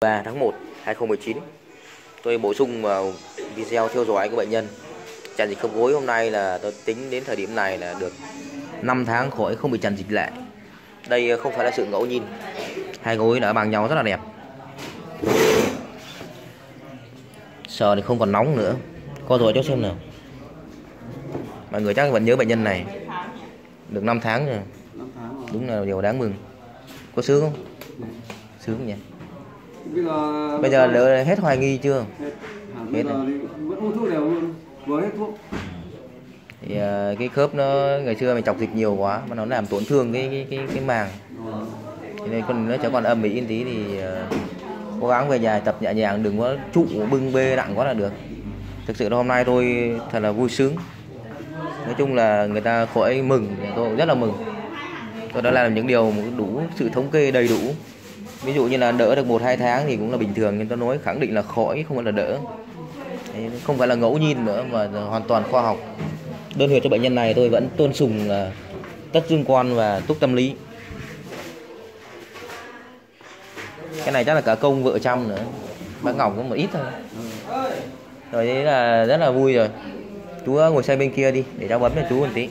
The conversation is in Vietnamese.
3 tháng 1 2019 tôi bổ sung vào video theo dõi của bệnh nhân. Tràn dịch khớp gối hôm nay là tôi tính đến thời điểm này là được 5 tháng khỏi không bị tràn dịch lại đây không phải là sự ngẫu nhiên. Hai gối đã bằng nhau rất là đẹp. Sờ thì không còn nóng nữa. Co rồi cho xem nào. Mọi người chắc vẫn nhớ bệnh nhân này. Được 5 tháng rồi. Năm tháng rồi. đúng là điều đáng mừng. Có sướng không? Sướng nhỉ bây giờ bây giờ hết hoài nghi chưa? Hết à, Hết giờ thì vẫn uống thuốc đều luôn vừa hết thuốc. Thì à, cái khớp nó ngày xưa mình chọc dịch nhiều quá mà nó làm tổn thương cái cái cái, cái màng. Cho nên con nó cho con âm mỹ tí thì à, cố gắng về nhà tập nhẹ nhàng đừng có trụ bưng bê nặng quá là được. Thực sự là hôm nay tôi thật là vui sướng. Nói chung là người ta khỏi mừng tôi cũng rất là mừng. Tôi đã làm những điều đủ sự thống kê đầy đủ ví dụ như là đỡ được một, hai tháng thì cũng là bình thường, nhưng tôi nói khẳng định là khỏi, không phải là đỡ. Không phải là ngẫu nhiên nữa, mà hoàn toàn khoa học. Đơn huyệt cho bệnh nhân này tôi vẫn tôn sùng là tất dương quan và túc tâm lý. Cái này chắc là cả công vợ chăm nữa. Bác ngọc cũng một ít thôi. Rồi đấy là rất là vui rồi. Chú ngồi xe bên kia đi, để cháu bấm cho chú một tí.